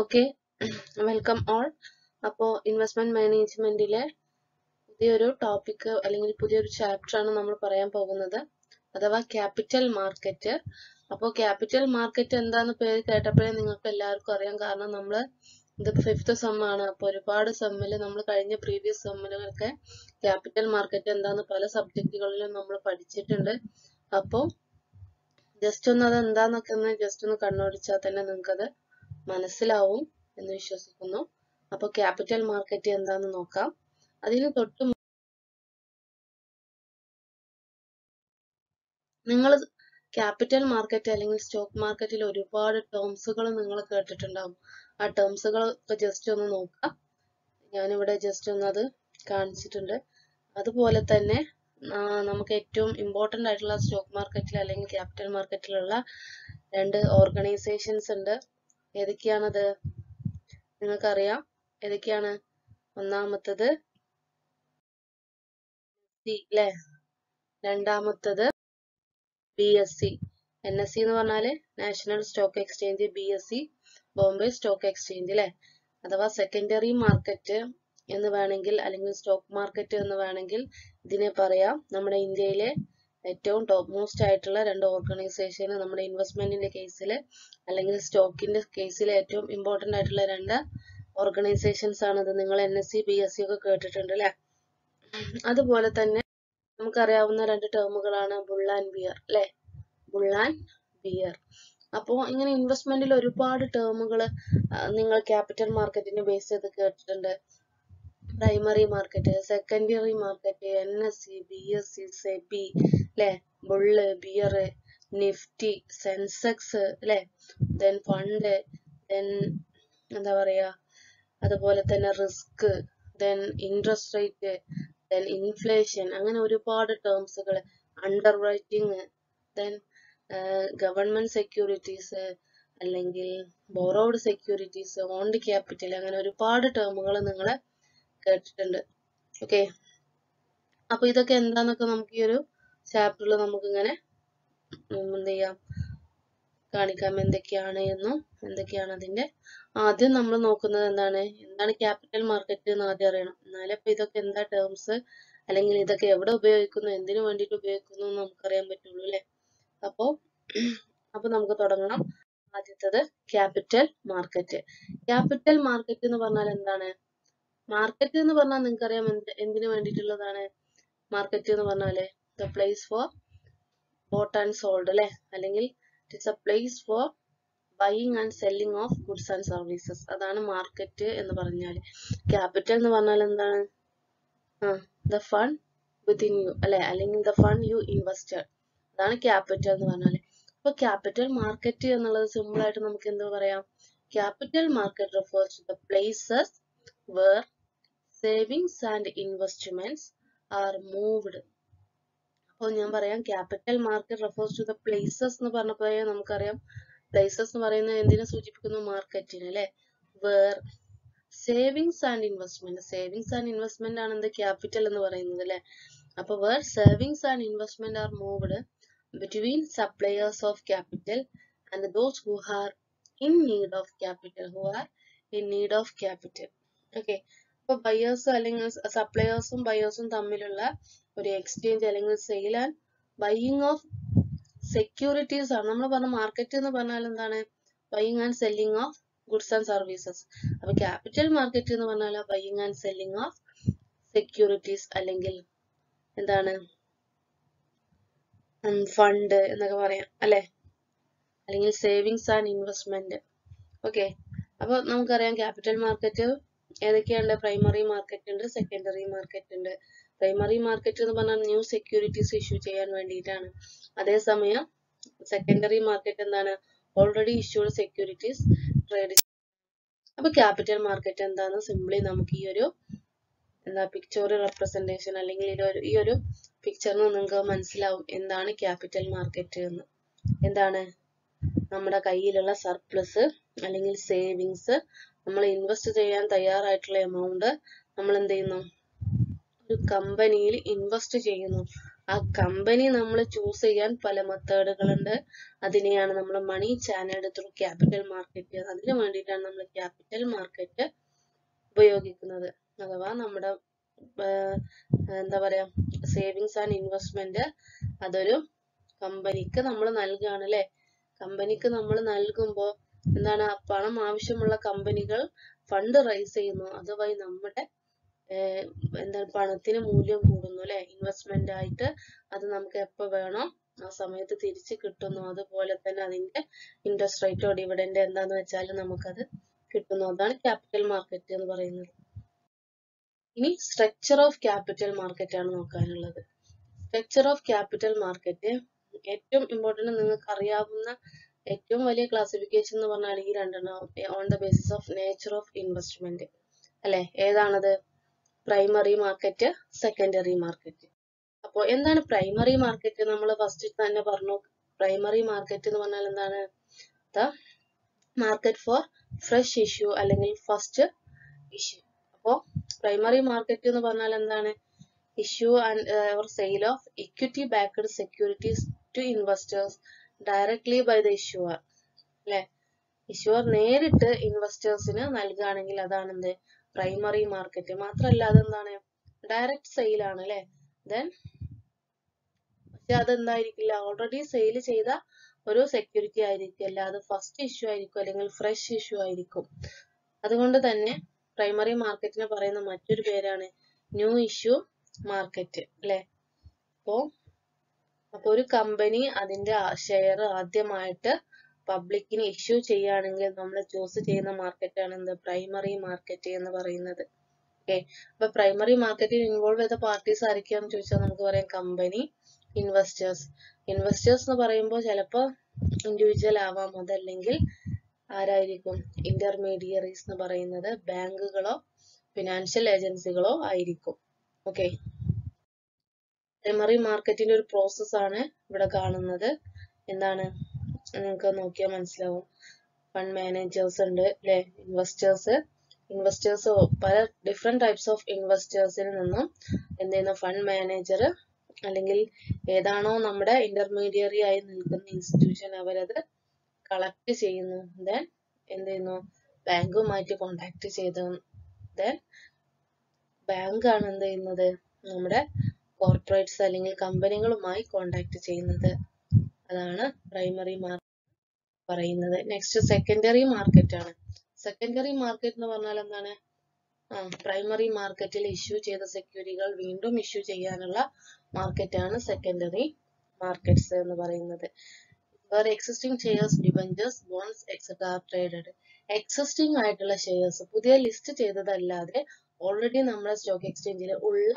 Okay welcome all അപ്പോൾ investment മാനേജ്മെന്റിലെ പുതിയൊരു ടോപ്പിക് അല്ലെങ്കിൽ പുതിയൊരു ചാപ്റ്റർ ആണ് നമ്മൾ പറയാൻ പോകുന്നത്. അഥവാ ക്യാപിറ്റൽ മാർക്കറ്റ് അപ്പോൾ ക്യാപിറ്റൽ മാർക്കറ്റ് എന്താന്ന് പേര് കേട്ടപ്പോഴേ നിങ്ങൾക്ക് എല്ലാവർക്കും അറിയാം. കാരണം നമ്മൾ ഇത് ഫിഫ്ത്ത് സെം ആണ്. അപ്പോൾ ഒരുപാട് സെമ്മിൽ നമ്മൾ കഴിഞ്ഞ പ്രീവിയസ് സെമ്മിലൊക്കെ ക്യാപിറ്റൽ മാർക്കറ്റ് എന്താന്ന് പല സബ്ജക്റ്റുകളിലും നമ്മൾ പഠിച്ചിട്ടുണ്ട്. അപ്പോൾ ജസ്റ്റ് ഒന്ന് അത് എന്താന്നൊക്കെ ഒന്ന് ജസ്റ്റ് ഒന്ന് കണ്ണോടിച്ചാൽ തന്നെ നിങ്ങൾക്കത് മനസ്സിലാവും എന്ന് വിശ്വസിക്കുന്നു. അപ്പോൾ ക്യാപിറ്റൽ മാർക്കറ്റ് എന്താന്ന് നോക്കാം. അതിന് തൊട്ട് നിങ്ങൾ ക്യാപിറ്റൽ മാർക്കറ്റ് അല്ലെങ്കിൽ സ്റ്റോക്ക് മാർക്കറ്റിൽ ഒരുപാട് ടേംസുകൾ നിങ്ങൾ കേട്ടിട്ടുണ്ടാവും. ആ ടേംസുകൾ ജസ്റ്റ് ഒന്ന് നോക്കാം. ഞാനിവിടെ ജസ്റ്റ് ഒന്ന് അത് കാണിച്ചിട്ടുണ്ട്. അതുപോലെ തന്നെ നമുക്ക് ഏറ്റവും ഇമ്പോർട്ടന്റ് ആയിട്ടുള്ള സ്റ്റോക്ക് മാർക്കറ്റിൽ അല്ലെങ്കിൽ ക്യാപിറ്റൽ മാർക്കറ്റിലുള്ള രണ്ട് ഓർഗനൈസേഷൻസ് ഉണ്ട്. ഏതൊക്കെയാണത്? നിങ്ങൾക്കറിയാം. ഏതൊക്കെയാണ്? ഒന്നാമത്തത് സി അല്ലെ രണ്ടാമത്തത് B S C N S C എന്ന് പറഞ്ഞാൽ national stock exchange B S C Bombay stock exchange അല്ലെ അഥവാ സെക്കൻഡറി മാർക്കറ്റ് എന്ന് വേണമെങ്കിൽ അല്ലെങ്കിൽ സ്റ്റോക്ക് മാർക്കറ്റ് എന്ന് വേണമെങ്കിൽ ഇതിനെ പറയാം. നമ്മുടെ ഇന്ത്യയിലെ ഏറ്റവും ടോപ്പ് മോസ്റ്റ് ആയിട്ടുള്ള രണ്ട് ഓർഗനൈസേഷൻ നമ്മുടെ ഇൻവെസ്റ്റ്മെന്റിന്റെ കേസിൽ അല്ലെങ്കിൽ സ്റ്റോക്കിന്റെ കേസിൽ ഏറ്റവും ഇമ്പോർട്ടന്റ് ആയിട്ടുള്ള രണ്ട് ഓർഗനൈസേഷൻസ് ആണ് ഇത് നിങ്ങൾ N S C B S C ഒക്കെ കേട്ടിട്ടുണ്ട് അല്ലെ? അതുപോലെ തന്നെ നമുക്കറിയാവുന്ന രണ്ട് ടേമുകളാണ് ബുൾ ആൻഡ് ബിയർ അല്ലെ? ബുൾ ആൻഡ് ബിയർ അപ്പോൾ ഇങ്ങനെ ഇൻവെസ്റ്റ്മെന്റിൽ ഒരുപാട് ടേമുകൾ നിങ്ങൾ ക്യാപിറ്റൽ മാർക്കറ്റിനെ ബേസ് ചെയ്ത് കേട്ടിട്ടുണ്ട്. Primary market secondary market N S C B S C SEBI അല്ലെ ബുള്ള് ബിയർ നിഫ്റ്റി സെൻസെക്സ് അല്ലെ ദെൻ ഫണ്ട് ദെൻ എന്താ പറയാ? അതുപോലെ തന്നെ risk then interest rate then inflation അങ്ങനെ ഒരുപാട് ടേംസുകൾ underwriting then government securities അല്ലെങ്കിൽ ബോറോഡ് സെക്യൂരിറ്റീസ് ഓൺഡ് ക്യാപിറ്റൽ അങ്ങനെ ഒരുപാട് ടേമുകൾ നിങ്ങൾ കേട്ടിട്ടുണ്ട്. ഓക്കെ അപ്പൊ ഇതൊക്കെ എന്താന്നൊക്കെ നമുക്ക് ഈ ഒരു ചാപ്റ്ററിൽ നമുക്ക് ഇങ്ങനെ എന്ത് ചെയ്യാം? കാണിക്കാം എന്തൊക്കെയാണ് എന്നും എന്തൊക്കെയാണ് അതിന്റെ ആദ്യം നമ്മൾ നോക്കുന്നത് എന്താണ്? എന്താണ് ക്യാപിറ്റൽ മാർക്കറ്റ് എന്ന് ആദ്യം അറിയണം. എന്നാലേ ഇപ്പൊ ഇതൊക്കെ എന്താ ടേംസ് അല്ലെങ്കിൽ ഇതൊക്കെ എവിടെ ഉപയോഗിക്കുന്നു? എന്തിനു വേണ്ടിയിട്ട് ഉപയോഗിക്കുന്നു എന്ന് നമുക്കറിയാൻ പറ്റുള്ളൂ അല്ലെ? അപ്പോ അപ്പൊ നമുക്ക് തുടങ്ങണം. ആദ്യത്തത് ക്യാപിറ്റൽ മാർക്കറ്റ് ക്യാപിറ്റൽ മാർക്കറ്റ് എന്ന് പറഞ്ഞാൽ എന്താണ്? മാർക്കറ്റ് എന്ന് പറഞ്ഞാൽ നിങ്ങൾക്കറിയാം എന്ത് എന്തിനു വേണ്ടിയിട്ടുള്ളതാണ്? മാർക്കറ്റ് എന്ന് പറഞ്ഞാൽ the place for bought and sold അല്ലെ? അല്ലെങ്കിൽ it's a place for buying and selling of goods and services അതാണ് മാർക്കറ്റ് എന്ന് പറഞ്ഞാൽ ക്യാപിറ്റൽ എന്ന് പറഞ്ഞാൽ എന്താണ്? ദ ഫണ്ട് വിത്തിൻ യു അല്ലെ? അല്ലെങ്കിൽ ദ ഫണ്ട് യു ഇൻവെസ്റ്റഡ് അതാണ് ക്യാപിറ്റൽ എന്ന് പറഞ്ഞാൽ അപ്പൊ ക്യാപിറ്റൽ മാർക്കറ്റ് എന്നുള്ളത് സിമ്പിൾ ആയിട്ട് നമുക്ക് എന്ത് പറയാം? Capital market refers to the places where savings and investments are moved അപ്പോൾ ഞാൻ പറയാം capital market refers to the places എന്ന് പറഞ്ഞപ്പോഴേ നമുക്കറിയാം. പ്ലേസസ് എന്ന് പറയുന്നത് എന്തിനെ സൂചിപ്പിക്കുന്നു? മാർക്കറ്റിനെ അല്ലെ? Where savings and investment savings and investment ആണ് എന്ത്? ക്യാപിറ്റൽ എന്ന് പറയുന്നത് അല്ലെ? അപ്പൊ where savings and investment are moved between suppliers of capital and those who are in need of capital who are in need of capital okay അപ്പൊ buyers അല്ലെങ്കിൽ സപ്ലയേഴ്സും ബയേഴ്സും തമ്മിലുള്ള ഒരു എക്സ്ചേഞ്ച് അല്ലെങ്കിൽ sale and buying of securities ആണ്. നമ്മൾ പറഞ്ഞ മാർക്കറ്റ് എന്ന് പറഞ്ഞാൽ എന്താണ്? Buying and selling of goods and services അപ്പൊ ക്യാപിറ്റൽ മാർക്കറ്റ് എന്ന് പറഞ്ഞാൽ buying and selling of securities അല്ലെങ്കിൽ എന്താണ്? ഫണ്ട് എന്നൊക്കെ പറയാം. അല്ലെ? അല്ലെങ്കിൽ സേവിങ്സ് ആൻഡ് ഇൻവെസ്റ്റ്മെന്റ് ഓക്കെ അപ്പൊ നമുക്കറിയാം ക്യാപിറ്റൽ മാർക്കറ്റ് ഏതൊക്കെയുണ്ട്? പ്രൈമറി മാർക്കറ്റ് ഉണ്ട് സെക്കൻഡറി മാർക്കറ്റ് ഉണ്ട്. പ്രൈമറി മാർക്കറ്റ് എന്ന് പറഞ്ഞാൽ ന്യൂ സെക്യൂരിറ്റീസ് ഇഷ്യൂ ചെയ്യാൻ വേണ്ടിയിട്ടാണ്. അതേസമയം സെക്കൻഡറി മാർക്കറ്റ് എന്താണ്? ഓൾറെഡി ഇഷ്യൂഡ് സെക്യൂരിറ്റീസ് ട്രേഡ് അപ്പൊ ക്യാപിറ്റൽ മാർക്കറ്റ് എന്താന്ന് സിംപ്ലി നമുക്ക് ഈ ഒരു എന്താ പിക്ചോറിയൽ റെപ്രസെന്റേഷൻ അല്ലെങ്കിൽ ഈ ഒരു പിക്ചറിൽ നിങ്ങൾക്ക് മനസ്സിലാവും എന്താണ് ക്യാപിറ്റൽ മാർക്കറ്റ് എന്ന് എന്താണ്? നമ്മുടെ കയ്യിലുള്ള സർപ്ലസ് അല്ലെങ്കിൽ സേവിങ്സ് നമ്മൾ ഇൻവെസ്റ്റ് ചെയ്യാൻ തയ്യാറായിട്ടുള്ള എമൗണ്ട് നമ്മൾ എന്ത് ചെയ്യുന്നു? ഒരു കമ്പനിയിൽ ഇൻവെസ്റ്റ് ചെയ്യുന്നു. ആ കമ്പനി നമ്മൾ ചൂസ് ചെയ്യാൻ പല മെത്തേഡുകളുണ്ട് അതിനെയാണ് നമ്മൾ money channelled through capital market അതിനു വേണ്ടിയിട്ടാണ് നമ്മൾ ക്യാപിറ്റൽ മാർക്കറ്റ് ഉപയോഗിക്കുന്നത്. അഥവാ നമ്മുടെ എന്താ പറയാ സേവിങ്സ് ആൻഡ് ഇൻവെസ്റ്റ്മെന്റ് അതൊരു കമ്പനിക്ക് നമ്മൾ നൽകുകയാണ് അല്ലെ കമ്പനിക്ക് നമ്മൾ നൽകുമ്പോൾ എന്താണ് പണം ആവശ്യമുള്ള കമ്പനികൾ ഫണ്ട് റൈസ് ചെയ്യുന്നു. അതുവഴി നമ്മുടെ എന്താണ് പണത്തിന് മൂല്യം കൂടുന്നു അല്ലെ? ഇൻവെസ്റ്റ്മെന്റ് ആയിട്ട് അത് നമുക്ക് എപ്പോൾ വേണോ? ആ സമയത്ത് തിരിച്ചു കിട്ടുന്നു. അതുപോലെ തന്നെ അതിന്റെ ഇൻട്രസ്റ്റ് റേറ്റോ ഡിവിഡൻഡ് എന്താന്ന് വെച്ചാൽ നമുക്കത് കിട്ടുന്നു. അതാണ് ക്യാപിറ്റൽ മാർക്കറ്റ് എന്ന് പറയുന്നത്. ഇനി സ്ട്രക്ചർ ഓഫ് ക്യാപിറ്റൽ മാർക്കറ്റ് ആണ് നോക്കാനുള്ളത്. സ്ട്രക്ചർ ഓഫ് ക്യാപിറ്റൽ മാർക്കറ്റ് ഏറ്റവും ഇമ്പോർട്ടന്റ് നിങ്ങൾക്ക് അറിയാവുന്ന ഏറ്റവും വലിയ ക്ലാസിഫിക്കേഷൻ എന്ന് പറഞ്ഞാൽ ഈ രണ്ടെണ്ണം on the basis of nature of investment അല്ലെ? ഏതാണത്? പ്രൈമറി മാർക്കറ്റ് സെക്കൻഡറി മാർക്കറ്റ് അപ്പോൾ എന്താണ് പ്രൈമറി മാർക്കറ്റ് നമ്മൾ ഫസ്റ്റ് തന്നെ പറഞ്ഞു. പ്രൈമറി മാർക്കറ്റ് എന്ന് പറഞ്ഞാൽ എന്താണ്? The market for fresh issue അല്ലെങ്കിൽ ഫസ്റ്റ് ഇഷ്യൂ അപ്പോൾ പ്രൈമറി മാർക്കറ്റ് എന്ന് പറഞ്ഞാൽ എന്താണ്? Issue and sale of equity backed securities to investors directly by the issuer അല്ലെ? ഇഷ്യൂവർ നേരിട്ട് ഇൻവെസ്റ്റേഴ്സിന് നൽകുകയാണെങ്കിൽ അതാണ് എന്ത് പ്രൈമറി മാർക്കറ്റ് മാത്രമല്ല അതെന്താണ്? ഡയറക്റ്റ് സെയിൽ ആണ് അല്ലെ? ദെൻ പക്ഷെ അതെന്തായിരിക്കില്ല? ഓൾറെഡി സെയിൽ ചെയ്ത ഒരു സെക്യൂരിറ്റി ആയിരിക്കില്ല അത് ഫസ്റ്റ് ഇഷ്യൂ ആയിരിക്കും അല്ലെങ്കിൽ ഫ്രഷ് ഇഷ്യൂ ആയിരിക്കും. അതുകൊണ്ട് തന്നെ പ്രൈമറി മാർക്കറ്റിനെ പറയുന്ന മറ്റൊരു പേരാണ് ന്യൂ ഇഷ്യൂ മാർക്കറ്റ് അല്ലെ? അപ്പോ അപ്പൊ ഒരു കമ്പനി അതിന്റെ ഷെയർ ആദ്യമായിട്ട് പബ്ലിക്കിന് ഇഷ്യൂ ചെയ്യുകയാണെങ്കിൽ നമ്മൾ ചൂസ് ചെയ്യുന്ന മാർക്കറ്റ് ആണ് എന്ത് പ്രൈമറി മാർക്കറ്റ് എന്ന് പറയുന്നത്. ഓക്കെ അപ്പൊ പ്രൈമറി മാർക്കറ്റിൽ ഇൻവോൾവ് ചെയ്ത പാർട്ടീസ് ആരൊക്കെയാണെന്ന് ചോദിച്ചാൽ നമുക്ക് പറയാം കമ്പനി ഇൻവെസ്റ്റേഴ്സ് ഇൻവെസ്റ്റേഴ്സ് എന്ന് പറയുമ്പോൾ ചിലപ്പോ ഇൻഡിവിജ്വൽ ആവാം. അതല്ലെങ്കിൽ ആരായിരിക്കും? ഇന്റർമീഡിയറീസ് എന്ന് പറയുന്നത് ബാങ്കുകളോ ഫിനാൻഷ്യൽ ഏജൻസികളോ ആയിരിക്കും. ഓക്കെ പ്രൈമറി മാർക്കറ്റിന്റെ ഒരു പ്രോസസ് ആണ് ഇവിടെ കാണുന്നത്. എന്താണ്? നിങ്ങൾക്ക് നോക്കിയാൽ മനസ്സിലാവും. ഫണ്ട് മാനേജേഴ്സ് ഉണ്ട് അല്ലെ ഇൻവെസ്റ്റേഴ്സ് ഇൻവെസ്റ്റേഴ്സ് പല ഡിഫറെന്റ് ടൈപ്സ് ഓഫ് ഇൻവെസ്റ്റേഴ്സിൽ നിന്നും എന്ത് ചെയ്യുന്നു ഫണ്ട് മാനേജർ അല്ലെങ്കിൽ ഏതാണോ നമ്മുടെ ഇന്റർമീഡിയറി ആയി നിൽക്കുന്ന ഇൻസ്റ്റിറ്റ്യൂഷൻ അവരത് കളക്ട് ചെയ്യുന്നു. ദെൻ എന്ത് ചെയ്യുന്നു ബാങ്കുമായിട്ട് കോണ്ടാക്ട് ചെയ്ത്. ദെൻ ബാങ്ക് ആണ് എന്ത് ചെയ്യുന്നത് നമ്മുടെ കോർപ്പറേറ്റ്സ് അല്ലെങ്കിൽ കമ്പനികളുമായി കോണ്ടാക്ട് ചെയ്യുന്നത്. അതാണ് പ്രൈമറി മാർക്കറ്റ് പറയുന്നത്. നെക്സ്റ്റ് സെക്കൻഡറി മാർക്കറ്റ് ആണ്. സെക്കൻഡറി മാർക്കറ്റ് എന്ന് പറഞ്ഞാൽ എന്താണ്? പ്രൈമറി മാർക്കറ്റിൽ ഇഷ്യൂ ചെയ്ത സെക്യൂരിറ്റികൾ വീണ്ടും ഇഷ്യൂ ചെയ്യാനുള്ള മാർക്കറ്റ് ആണ് സെക്കൻഡറി മാർക്കറ്റ്സ് എന്ന് പറയുന്നത്. വേറെ existing shares debentures bonds etcetera traded existing ആയിട്ടുള്ള ഷെയർസ് പുതിയ ലിസ്റ്റ് ചെയ്തതല്ലാതെ ഓൾറെഡി നമ്മുടെ സ്റ്റോക്ക് എക്സ്ചേഞ്ചിൽ ഉള്ള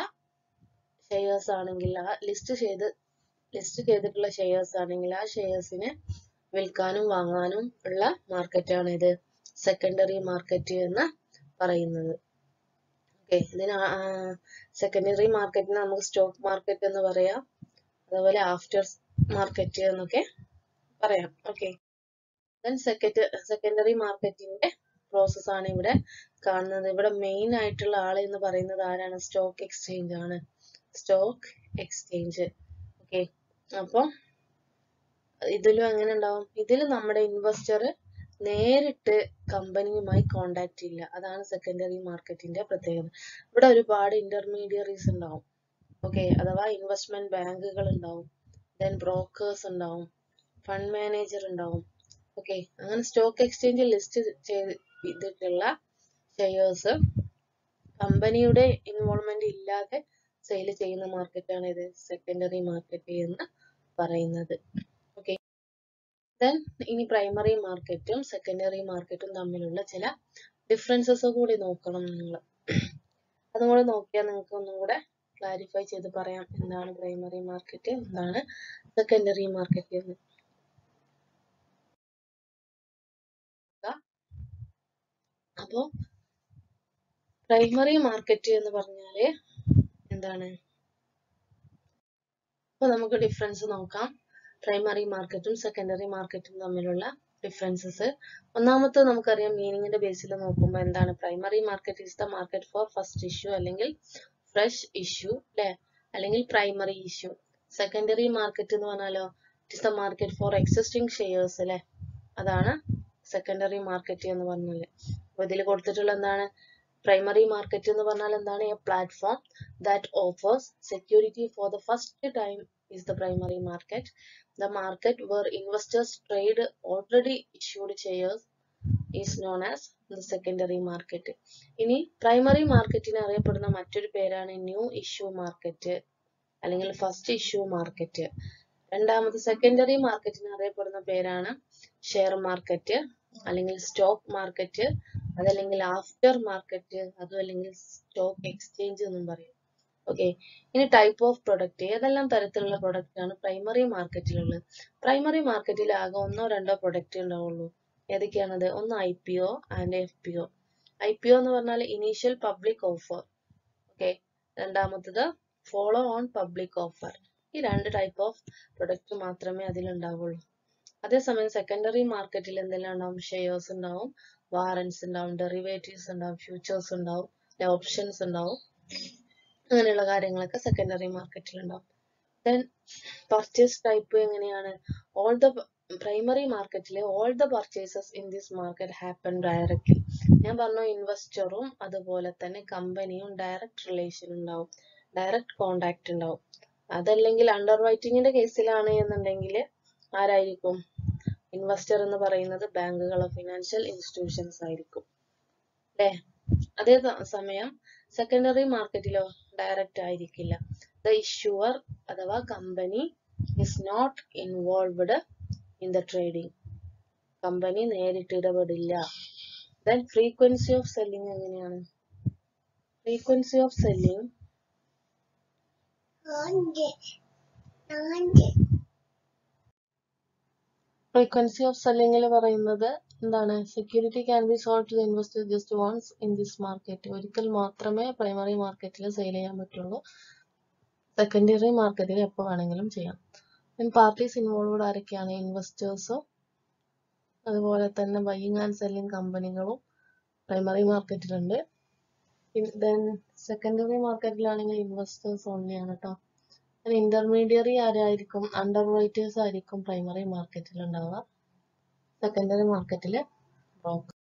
ഷെയർസ് ആണെങ്കിൽ ആ ലിസ്റ്റ് ചെയ്ത് ലിസ്റ്റ് ചെയ്തിട്ടുള്ള ഷെയർസ് ആണെങ്കിൽ ആ ഷെയർസിനെ വിൽക്കാനും വാങ്ങാനും ഉള്ള മാർക്കറ്റാണ് ഇത്. സെക്കൻഡറി മാർക്കറ്റ് എന്ന് പറയുന്നത്. ഓക്കെ ഇതിന് സെക്കൻഡറി മാർക്കറ്റിന് നമുക്ക് സ്റ്റോക്ക് മാർക്കറ്റ് എന്ന് പറയാം. അതുപോലെ ആഫ്റ്റർ മാർക്കറ്റ് എന്നൊക്കെ പറയാം. ഓക്കെ ദെൻ സെക്കൻഡ് സെക്കൻഡറി മാർക്കറ്റിന്റെ പ്രോസസ് ആണ് ഇവിടെ കാണുന്നത്. ഇവിടെ മെയിൻ ആയിട്ടുള്ള ആൾ എന്ന് പറയുന്നത് ആരാണ്? സ്റ്റോക്ക് എക്സ്ചേഞ്ച് ആണ്. സ്റ്റോക്ക് എക്സ്ചേഞ്ച് ഓക്കെ അപ്പം ഇതിലും എങ്ങനെ ഉണ്ടാവും. ഇതിൽ നമ്മുടെ ഇൻവെസ്റ്റർ നേരിട്ട് കമ്പനിയുമായി കോണ്ടാക്ട് ഇല്ല അതാണ് സെക്കൻഡറി മാർക്കറ്റിന്റെ പ്രത്യേകത. ഇവിടെ ഒരുപാട് ഇന്റർമീഡിയറീസ് ഉണ്ടാവും. ഓക്കെ അഥവാ ഇൻവെസ്റ്റ്മെന്റ് ബാങ്കുകൾ ഉണ്ടാവും. ദെൻ ബ്രോക്കേഴ്സ് ഉണ്ടാവും. ഫണ്ട് മാനേജർ ഉണ്ടാവും. ഓക്കെ അങ്ങനെ സ്റ്റോക്ക് എക്സ്ചേഞ്ചിൽ ലിസ്റ്റ് ചെയ്തിട്ടുള്ള ഷെയർസ് കമ്പനിയുടെ ഇൻവോൾവ്മെന്റ് ഇല്ലാതെ സെയിൽ ചെയ്യുന്ന മാർക്കറ്റാണ് ഇത് സെക്കൻഡറി മാർക്കറ്റ് എന്ന് പറയുന്നത്. ദെൻ ഇനി പ്രൈമറി മാർക്കറ്റും സെക്കൻഡറി മാർക്കറ്റും തമ്മിലുള്ള ചില ഡിഫറൻസസ് കൂടി നോക്കണം നിങ്ങൾ. അതും കൂടെ നോക്കിയാൽ നിങ്ങൾക്ക് ഒന്നും കൂടെ ക്ലാരിഫൈ ചെയ്ത് പറയാം എന്താണ് പ്രൈമറി മാർക്കറ്റ് എന്താണ് സെക്കൻഡറി മാർക്കറ്റ് എന്ന്. അപ്പോ പ്രൈമറി മാർക്കറ്റ് എന്ന് പറഞ്ഞാൽ എന്താണ്? അപ്പൊ നമുക്ക് ഡിഫറൻസ് നോക്കാം. പ്രൈമറി മാർക്കറ്റും സെക്കൻഡറി മാർക്കറ്റും തമ്മിലുള്ള ഡിഫറൻസസ് ഒന്നാമത്തെ നമുക്കറിയാം മീനിങ്ങിന്റെ ബേസിൽ നോക്കുമ്പോൾ എന്താണ്? Primary market is the market for first issue അല്ലെങ്കിൽ ഫ്രഷ് ഇഷ്യൂ അല്ലെ അല്ലെങ്കിൽ പ്രൈമറി ഇഷ്യൂ സെക്കൻഡറി മാർക്കറ്റ് എന്ന് പറഞ്ഞാലോ it is the market for existing shares അല്ലെ അതാണ് സെക്കൻഡറി മാർക്കറ്റ് എന്ന് പറഞ്ഞാൽ. അപ്പൊ ഇതിൽ കൊടുത്തിട്ടുള്ള എന്താണ്? പ്രൈമറി മാർക്കറ്റ് എന്ന് പറഞ്ഞാൽ എന്താണ്? A platform that offers security for the first time is the primary market. The market where investors trade already issued shares is known as the secondary market. ഇനി പ്രൈമറി മാർക്കറ്റിന് അറിയപ്പെടുന്ന മറ്റൊരു പേരാണ് ന്യൂ ഇഷ്യൂ മാർക്കറ്റ് അല്ലെങ്കിൽ first issue market രണ്ടാമത് secondary മാർക്കറ്റിന് അറിയപ്പെടുന്ന പേരാണ് ഷെയർ മാർക്കറ്റ് അല്ലെങ്കിൽ സ്റ്റോക്ക് മാർക്കറ്റ് അതല്ലെങ്കിൽ ആഫ്റ്റർ മാർക്കറ്റ് അതും അല്ലെങ്കിൽ സ്റ്റോക്ക് എക്സ്ചേഞ്ച് എന്നും പറയും ഓക്കെ ഇനി ടൈപ്പ് ഓഫ് പ്രൊഡക്റ്റ് ഏതെല്ലാം തരത്തിലുള്ള പ്രൊഡക്റ്റ് ആണ് പ്രൈമറി മാർക്കറ്റിലുള്ളത് പ്രൈമറി മാർക്കറ്റിൽ ആകെ ഒന്നോ രണ്ടോ പ്രൊഡക്റ്റ് ഉണ്ടാവുള്ളൂ. ഏതൊക്കെയാണത്? ഒന്ന് I P O and F P O I P O എന്ന് പറഞ്ഞാൽ ഇനീഷ്യൽ പബ്ലിക് ഓഫർ ഓക്കെ രണ്ടാമത്തത് ഫോളോ ഓൺ പബ്ലിക് ഓഫർ ഈ രണ്ട് ടൈപ്പ് ഓഫ് പ്രൊഡക്റ്റ് മാത്രമേ അതിലുണ്ടാവുള്ളൂ. അതേസമയം സെക്കൻഡറി മാർക്കറ്റിൽ എന്തെല്ലാം ഉണ്ടാവും? ഷെയർസ് ഉണ്ടാവും വാറൻസ് ഉണ്ടാവും ഡെറിവേറ്റീവ്സ് ഉണ്ടാവും ഫ്യൂച്ചേഴ്സ് ഉണ്ടാവും ഓപ്ഷൻസ് ഉണ്ടാവും. അങ്ങനെയുള്ള കാര്യങ്ങളൊക്കെ സെക്കൻഡറി മാർക്കറ്റിൽ ഉണ്ടാവും ദെൻ പർച്ചേസ് ടൈപ്പ് എങ്ങനെയാണ്? ഓൾ ദ പ്രൈമറി മാർക്കറ്റിലെ all the purchases in this market happen directly ഞാൻ പറഞ്ഞു ഇൻവെസ്റ്ററും അതുപോലെ തന്നെ കമ്പനിയും ഡയറക്റ്റ് റിലേഷൻ ഉണ്ടാവും. ഡയറക്റ്റ് കോണ്ടാക്ട് ഉണ്ടാവും. അതല്ലെങ്കിൽ അണ്ടർ റൈറ്റിങ്ങിന്റെ കേസിലാണ് എന്നുണ്ടെങ്കിൽ ആരായിരിക്കും? ഇൻവെസ്റ്റർ എന്ന് പറയുന്നത് ബാങ്കുകളോ ഫിനാൻഷ്യൽ ഇൻസ്റ്റിറ്റ്യൂഷൻസ് ആയിരിക്കും. അല്ലേ? അതേ സമയം സെക്കൻഡറി മാർക്കറ്റിലോ ഡയറക്റ്റ് ആയിരിക്കില്ല. ദ ഇഷ്യൂവർ അഥവാ company is not involved in the trading company നേരിട്ട് ഇടപെടില്ല. ദെൻ ഫ്രീക്വൻസി ഓഫ് സെല്ലിംഗ് എങ്ങനെയാണ്? Frequency of selling frequency of സെല്ലിംഗിൽ പറയുന്നത് എന്താണ്? Security can be sold to investor just once in this market ഒരിക്കൽ മാത്രമേ primary മാർക്കറ്റിൽ sale ചെയ്യാൻ പറ്റുള്ളൂ. സെക്കൻഡറി മാർക്കറ്റിൽ എപ്പോൾ വേണമെങ്കിലും ചെയ്യാം. പാർട്ടീസ് ഇൻവോൾവ്ഡ് ആരൊക്കെയാണ്? ഇൻവെസ്റ്റേഴ്സും അതുപോലെ തന്നെ ബൈയിങ് ആൻഡ് സെല്ലിംഗ് കമ്പനികളും പ്രൈമറി മാർക്കറ്റിലുണ്ട് ദെൻ സെക്കൻഡറി മാർക്കറ്റിലാണെങ്കിൽ ഇൻവെസ്റ്റേഴ്സ് ഓൺലിയാണ് കേട്ടോ ഇന്റർമീഡിയറി ആരായിരിക്കും? അണ്ടർ റൈറ്റേഴ്സ് ആയിരിക്കും പ്രൈമറി മാർക്കറ്റിൽ ഉണ്ടാവുക. സെക്കൻഡറി മാർക്കറ്റിൽ ബ്രോക്കർ